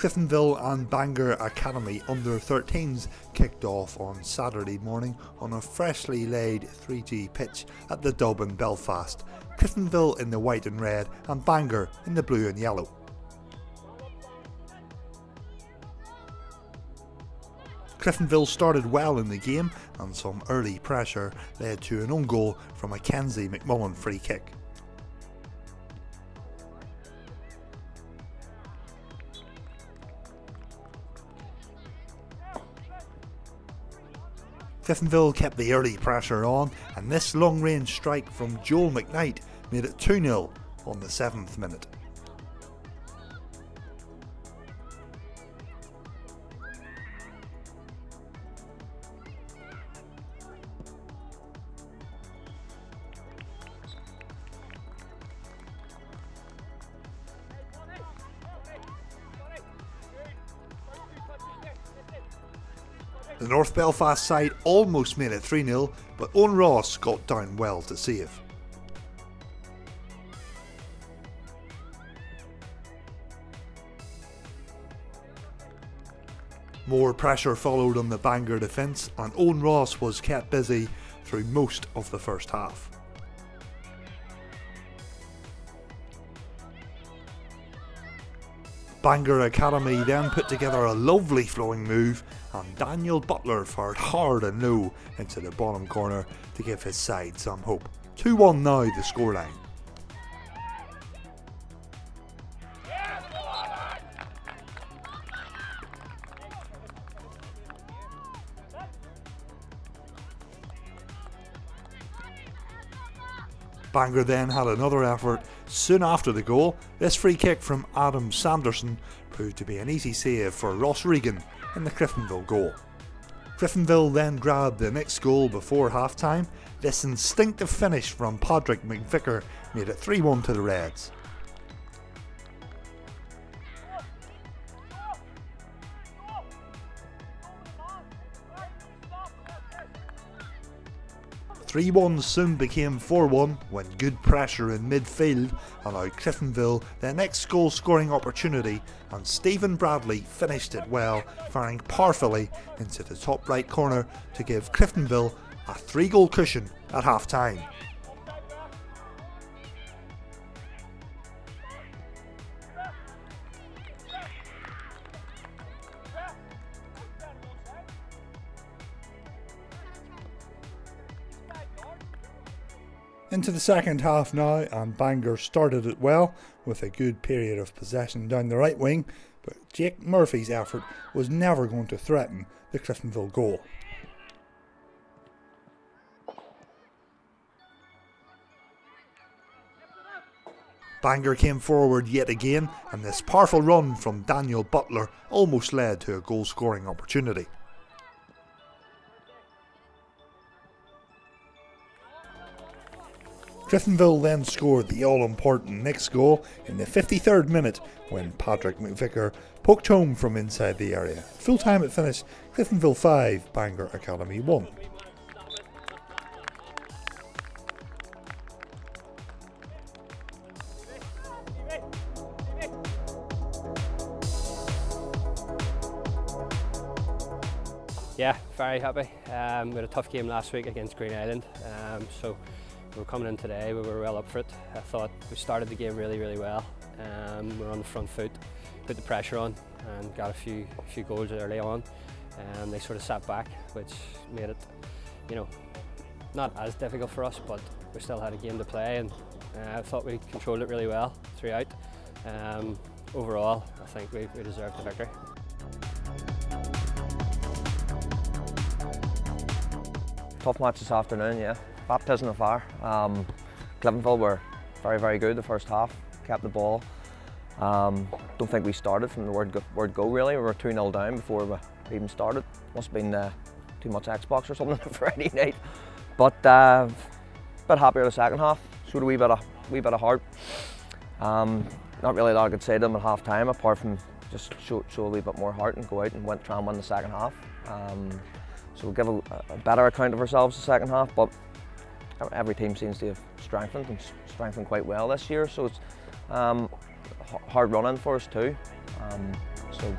Cliftonville and Bangor Academy under 13s kicked off on Saturday morning on a freshly laid 3G pitch at the Dub in Belfast. Cliftonville in the white and red and Bangor in the blue and yellow. Cliftonville started well in the game and some early pressure led to an own goal from a Kenzie McMullen free kick. Cliftonville kept the early pressure on, and this long range strike from Joel McKnight made it 2 0 on the 7th minute. The North Belfast side almost made it 3 0, but Owen Ross got down well to save. More pressure followed on the Bangor defence, and Owen Ross was kept busy through most of the first half. Bangor Academy then put together a lovely flowing move and Daniel Butler fired hard and low into the bottom corner to give his side some hope. 2-1 now the scoreline. Bangor then had another effort soon after the goal. This free kick from Adam Sanderson proved to be an easy save for Ross Regan in the Cliftonville goal. Cliftonville then grabbed the next goal before half time. This instinctive finish from Padraig McVicker made it 3 1 to the Reds. 3 1 soon became 4 1 when good pressure in midfield allowed Cliftonville their next goal scoring opportunity, and Stephen Bradley finished it well, firing powerfully into the top right corner to give Cliftonville a 3 goal cushion at half time. Into the second half now, and Bangor started it well with a good period of possession down the right wing, but Jake Murphy's effort was never going to threaten the Cliftonville goal. Bangor came forward yet again, and this powerful run from Daniel Butler almost led to a goal scoring opportunity. Cliftonville then scored the all important next goal in the 53rd minute when Patrick McVicker poked home from inside the area. Full time it finished Cliftonville 5, Bangor Academy 1. Yeah, very happy. Um, we had a tough game last week against Green Island, um, so we were coming in today, we were well up for it. I thought we started the game really, really well. Um, we were on the front foot, put the pressure on and got a few few goals early on. And they sort of sat back, which made it, you know, not as difficult for us, but we still had a game to play and uh, I thought we controlled it really well throughout. Um, overall, I think we, we deserved the victory. Tough match this afternoon, yeah baptism of fire. Um, were very, very good the first half, kept the ball. Um, don't think we started from the word go, word go really. We were 2 0 down before we even started. Must have been uh, too much Xbox or something on Friday night. But uh, bit happier the second half. Showed a wee bit of, wee bit of heart. Um, not really a lot I could say to them at half time apart from just show, show a wee bit more heart and go out and went, try and win the second half. Um, so we'll give a, a, better account of ourselves the second half. But every team seems to have strengthened and strengthened quite well this year. So it's um, hard running for us too. Um, So